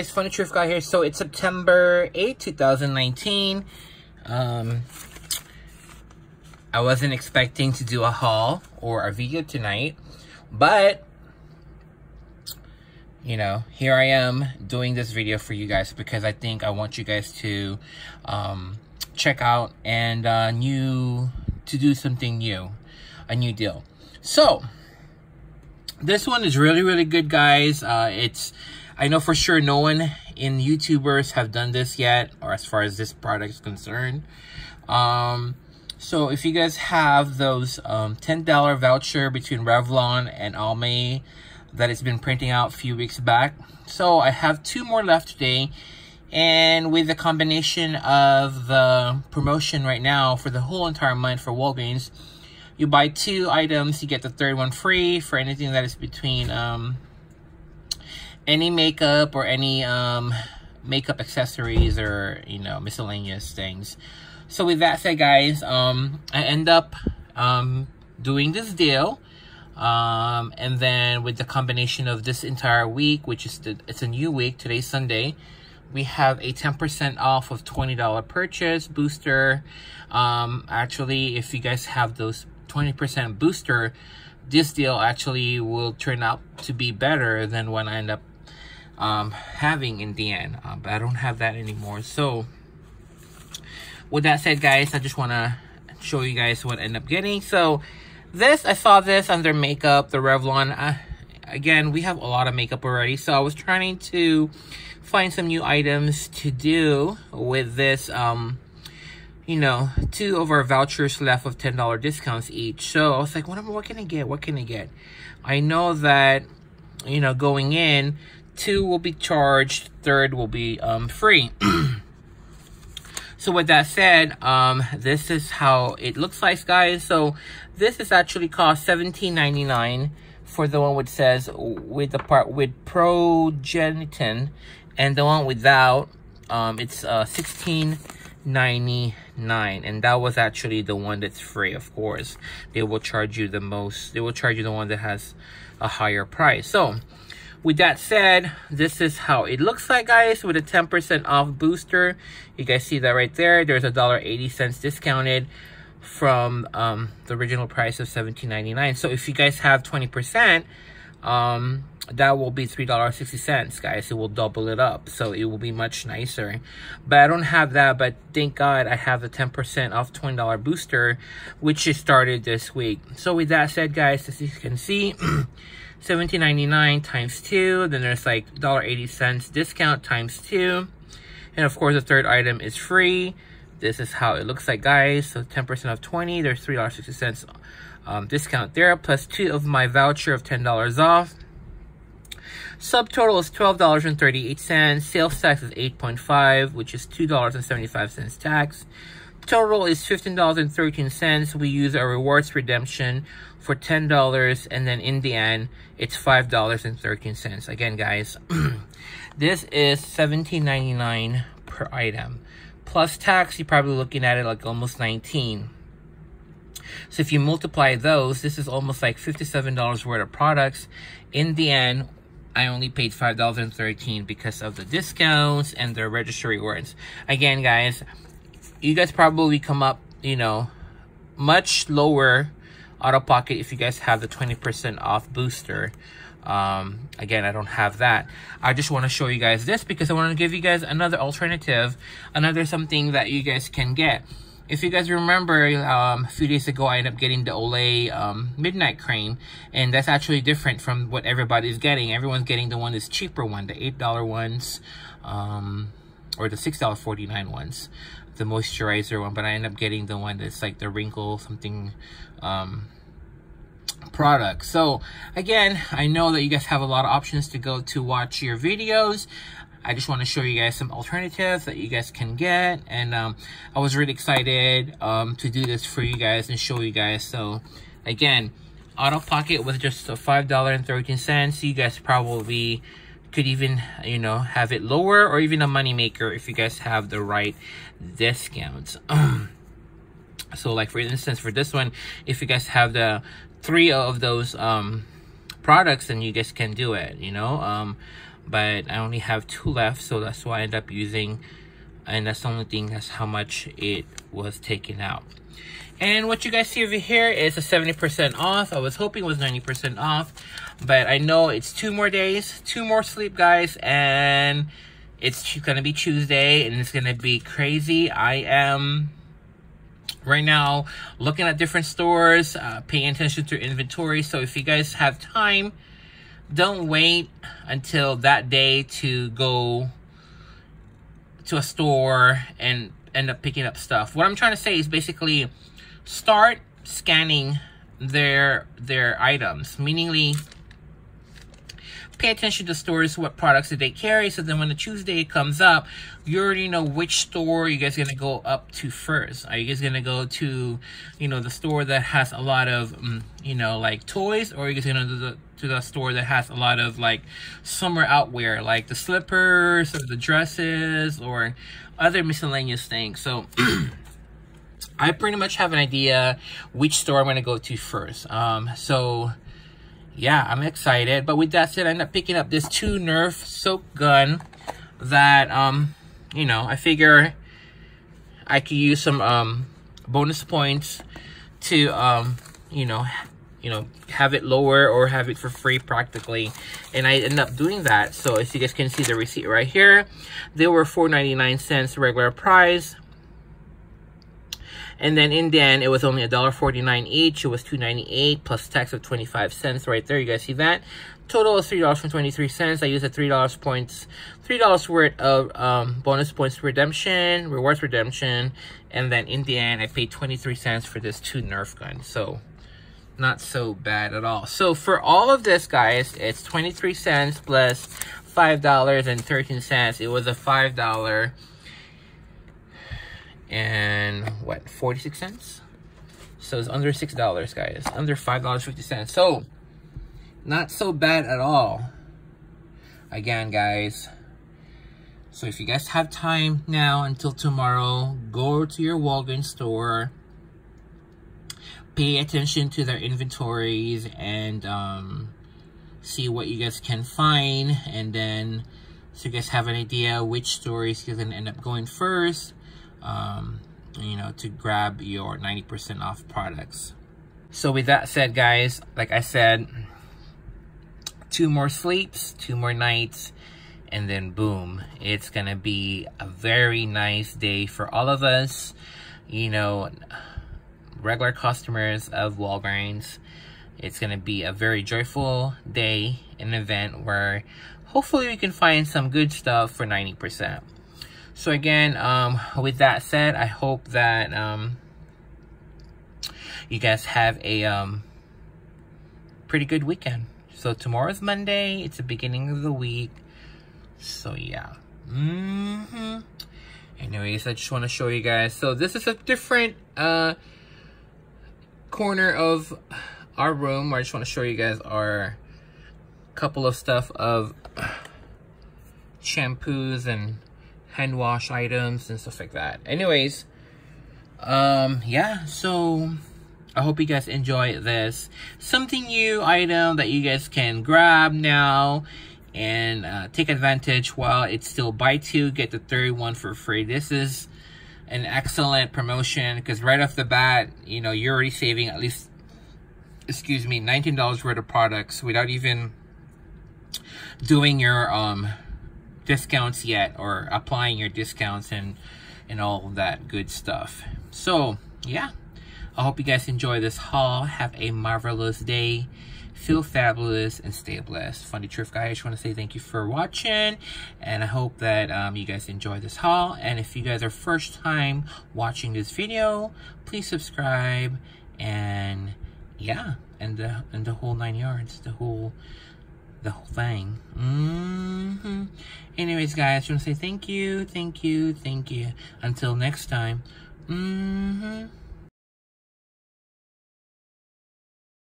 guys, Funny Thrift Guy here. So it's September 8, 2019. Um, I wasn't expecting to do a haul or a video tonight, but you know, here I am doing this video for you guys because I think I want you guys to um, check out and uh, new to do something new, a new deal. So this one is really really good, guys. Uh, it's I know for sure no one in YouTubers have done this yet, or as far as this product is concerned. Um, so if you guys have those um, $10 voucher between Revlon and Almay that it's been printing out a few weeks back. So I have two more left today. And with the combination of the promotion right now for the whole entire month for Walgreens, you buy two items, you get the third one free for anything that is between um, any makeup or any um, makeup accessories or, you know, miscellaneous things. So with that said, guys, um, I end up um, doing this deal. Um, and then with the combination of this entire week, which is the, it's a new week, today's Sunday, we have a 10% off of $20 purchase booster. Um, actually, if you guys have those 20% booster, this deal actually will turn out to be better than when I end up um, having in the end. Uh, but I don't have that anymore. So with that said, guys, I just want to show you guys what I end up getting. So this, I saw this under makeup, the Revlon. Uh, again, we have a lot of makeup already. So I was trying to find some new items to do with this, um, you know, two of our vouchers left of $10 discounts each. So I was like, what, what can I get? What can I get? I know that, you know, going in, two will be charged, third will be um, free. So with that said, um, this is how it looks like, guys. So this is actually cost $17.99 for the one which says with the part with progenitin and the one without, um, it's uh, $16.99 and that was actually the one that's free, of course. They will charge you the most, they will charge you the one that has a higher price. So with that said, this is how it looks like, guys, with a 10% off booster. You guys see that right there. There's a dollar eighty cents discounted from um, the original price of $17.99. So if you guys have 20%, um, that will be $3.60, guys. It will double it up. So it will be much nicer. But I don't have that. But thank God I have the 10% off $20 booster, which just started this week. So with that said, guys, as you can see, $17.99 times 2. Then there's like $1.80 discount times 2. And of course, the third item is free. This is how it looks like, guys. So 10% of 20 There's $3.60 um, discount there. Plus 2 of my voucher of $10 off. Subtotal is $12.38. Sales tax is 8.5 which is $2.75 tax. Total is $15.13. We use our rewards redemption for $10 and then in the end it's $5.13. Again guys, this is $17.99 per item. Plus tax, you're probably looking at it like almost 19 So if you multiply those, this is almost like $57 worth of products. In the end, I only paid $5.13 because of the discounts and the register rewards. Again, guys, you guys probably come up, you know, much lower out of pocket if you guys have the 20% off booster. Um, again, I don't have that. I just want to show you guys this because I want to give you guys another alternative, another something that you guys can get. If you guys remember, um, a few days ago, I ended up getting the Olay um, Midnight Cream, and that's actually different from what everybody's getting. Everyone's getting the one that's cheaper one, the $8 ones, um, or the $6.49 ones the moisturizer one, but I end up getting the one that's like the wrinkle something um, product. So again, I know that you guys have a lot of options to go to watch your videos. I just want to show you guys some alternatives that you guys can get. And um, I was really excited um, to do this for you guys and show you guys. So again, out of pocket with just a $5.13. You guys probably could even, you know, have it lower or even a moneymaker if you guys have the right discounts. so like for instance, for this one, if you guys have the three of those um, products, then you guys can do it, you know. Um, but I only have two left, so that's why I end up using, and that's the only thing, that's how much it was taken out. And what you guys see over here is a 70% off. I was hoping it was 90% off, but I know it's two more days, two more sleep, guys, and it's gonna be Tuesday, and it's gonna be crazy. I am right now looking at different stores, uh, paying attention to inventory. So if you guys have time, don't wait until that day to go to a store and end up picking up stuff. What I'm trying to say is basically start scanning their their items, meaningly pay attention to stores, what products that they carry, so then when the Tuesday comes up, you already know which store you guys gonna go up to first. Are you guys gonna go to, you know, the store that has a lot of, um, you know, like toys, or are you guys gonna do the to the store that has a lot of like summer outwear, like the slippers or the dresses or other miscellaneous things. So I pretty much have an idea which store I'm going to go to first. Um, so, yeah, I'm excited. But with that said, I end up picking up this two Nerf soap gun that, um, you know, I figure I could use some um, bonus points to, um, you know, you know, have it lower or have it for free practically. And I end up doing that. So as you guys can see the receipt right here, they were 4.99 cents regular price. And then in the end, it was only $1.49 each. It was $2.98 plus tax of 25 cents right there. You guys see that? Total is $3.23. I used a $3 points, $3 worth of um, bonus points redemption, rewards redemption. And then in the end, I paid 23 cents for this two Nerf gun. So not so bad at all. So for all of this, guys, it's 23 cents plus $5.13. It was a $5 and what 46 cents? So it's under six dollars guys. Under five dollars 50 cents. So not so bad at all. Again guys. So if you guys have time now until tomorrow go to your Walgreens store. Pay attention to their inventories and um, see what you guys can find. And then so you guys have an idea which stores you're gonna end up going first um, you know, to grab your 90% off products. So with that said, guys, like I said, two more sleeps, two more nights, and then boom, it's gonna be a very nice day for all of us. You know, regular customers of Walgreens. It's gonna be a very joyful day, an event where hopefully we can find some good stuff for 90%. So again, um, with that said, I hope that um, you guys have a um, pretty good weekend. So tomorrow's Monday. It's the beginning of the week. So yeah. Mm hmm Anyways, I just want to show you guys. So this is a different uh, corner of our room. Where I just want to show you guys our couple of stuff of shampoos and hand wash items and stuff like that. Anyways, um, yeah, so I hope you guys enjoy this. Something new item that you guys can grab now and uh, take advantage while it's still buy two, get the third one for free. This is an excellent promotion because right off the bat, you know, you're already saving at least, excuse me, $19 worth of products without even doing your um discounts yet or applying your discounts and and all that good stuff. So yeah. I hope you guys enjoy this haul. Have a marvelous day. Feel fabulous and stay blessed. Funny thrift guy i just want to say thank you for watching and i hope that um, you guys enjoy this haul. And if you guys are first time watching this video please subscribe and yeah and the and the whole nine yards the whole the whole thing. Mm -hmm. Anyways, guys, I want to say thank you, thank you, thank you. Until next time. Mm -hmm.